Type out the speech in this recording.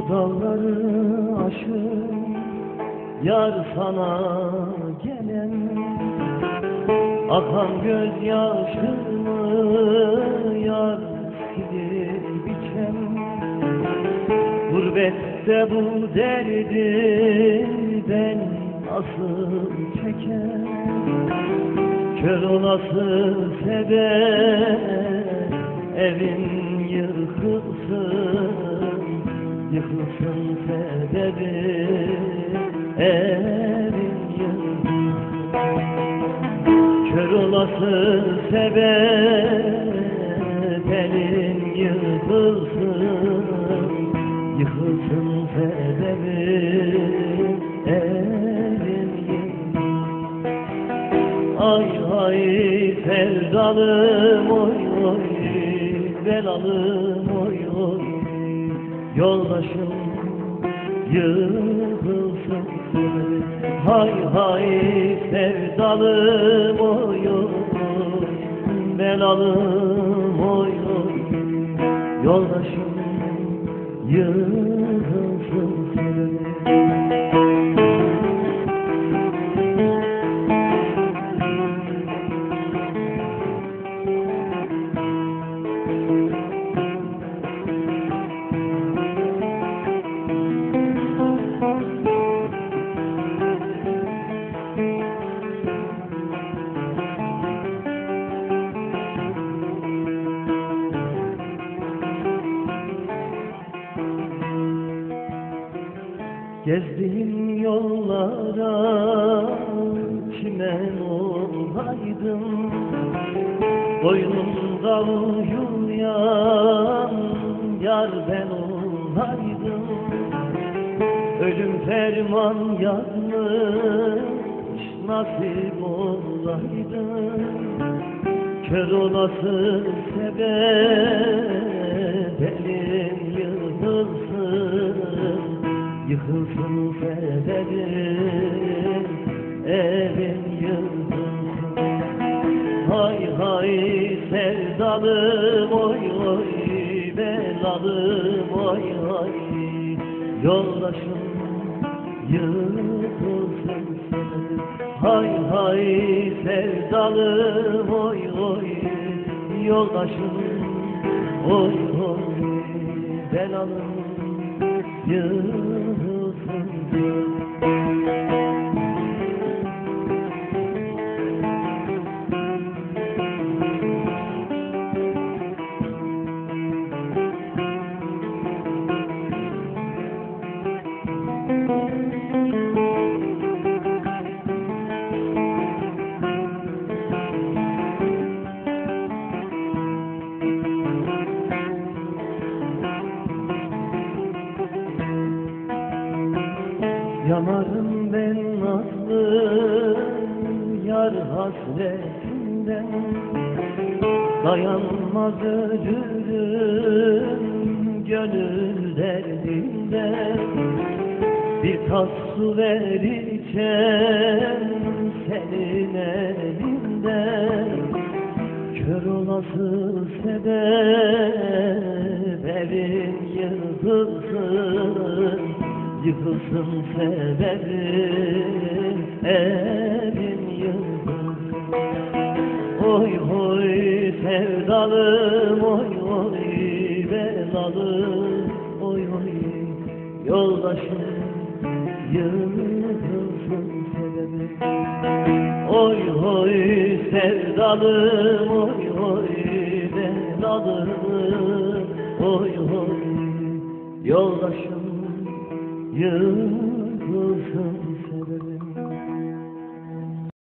bu dağları aşıp Yar sana gelen. Akan gözyaşımı yar silip biçen. Gurbette bu derdi ben nasıl çeken? Kör olasın sebep evin yıkılsın Yıkılsın sebebi Evin yıkılsın Kör olası sebep Elin yıkılsın. Yıkılsın sebebi Evin yıkılsın Ay ay sevdalım oy oy Belalım oy oy Yoldaşım yıkılsın Hay hay sevdalım oy oy Belalım oy oy Yoldaşım yıkılsın Gezdiğim yollara çimen olaydım Boynumda uyuyan yar ben olaydım Ölüm ferman yazmış nasip olaydım Kör olası sebep elim Yıkılsın sebebim evim yıkılsın Hay hay sevdalım oy oy belalım oy oy. Yoldaşım yıkılsın sebebim Hay hay sevdalım oy oy. Yoldaşım oy oy belalım yıkılsın Yanarım ben nazlı yar hasretinden. Dayanmaz ölürüm gönül derdinden. Bir tas su ver içem senin elinden. Kör olası sebep evim yıkılsın Yıkılsın sebebim evim yıkılsın. Oy oy sevdalım oy oy belalım. Oy oy Yoldaşım yıkılsın sebebim. Oy oy sevdalım oy oy belalım. Oy oy Yoldaşım yıkılsın